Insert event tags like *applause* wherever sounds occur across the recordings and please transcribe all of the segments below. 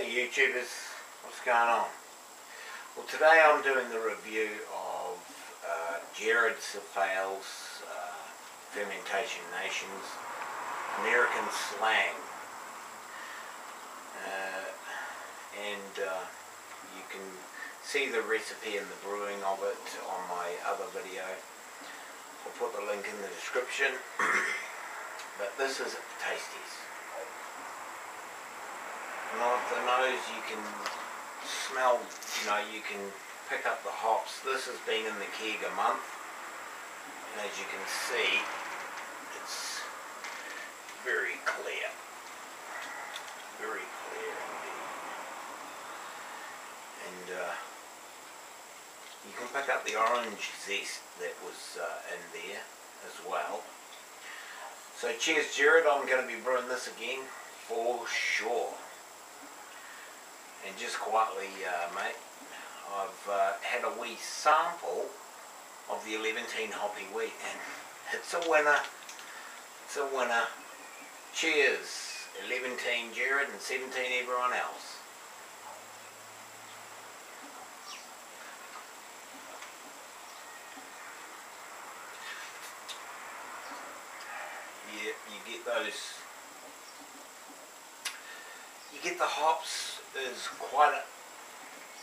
YouTubers, what's going on? Well today I'm doing the review of uh, Jerid Saffell's uh, Fermentation Nations American Slang. Uh, and uh, you can see the recipe and the brewing of it on my other video. I'll put the link in the description. *coughs* But this is Tasties and off the nose you can smell, you know, you can pick up the hops. This has been in the keg a month. And as you can see, it's very clear. Very clear indeed. And uh, you can pick up the orange zest that was uh, in there as well. So cheers Jerid, I'm going to be brewing this again for sure. And just quietly, uh, mate, I've uh, had a wee sample of the 11 hoppy wheat and *laughs* it's a winner. It's a winner. Cheers. 11 Jerid and 17 everyone else. Yeah, you get those you get the hops is quite a,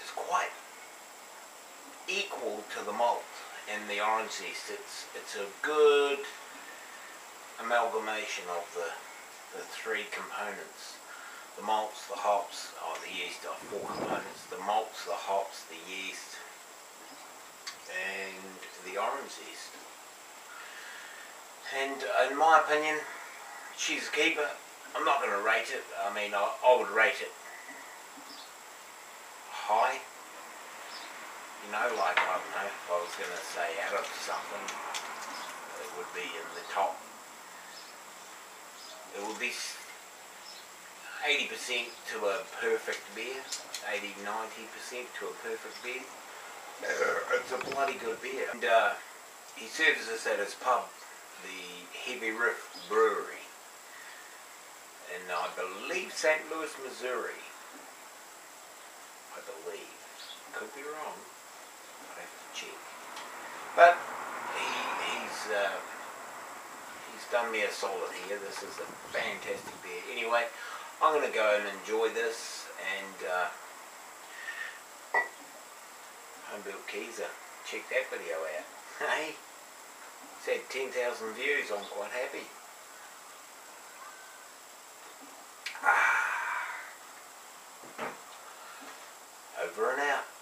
is quite equal to the malt in the orange zest. It's it's a good amalgamation of the the three components. The malts, the hops, or oh, the yeast are four components. The malts, the hops, the yeast, and the orange zest. And uh, in my opinion, she's a keeper. I'm not going to rate it. I mean, I, I would rate it high. You know, like, I don't know, if I was going to say out of something, it would be in the top. It would be 80% to a perfect beer, 80-90% to a perfect beer. Uh, it's a bloody good beer. And uh, he serves us at his pub, the Heavy Riff Brewery, in I believe St. Louis, Missouri. I believe. Could be wrong. i have to check. But he, he's uh, he's done me a solid here. This is a fantastic beer. Anyway, I'm going to go and enjoy this and uh, Homebuilt Keezer. Check that video out. *laughs* Hey, it's had 10,000 views. I'm quite happy. And out.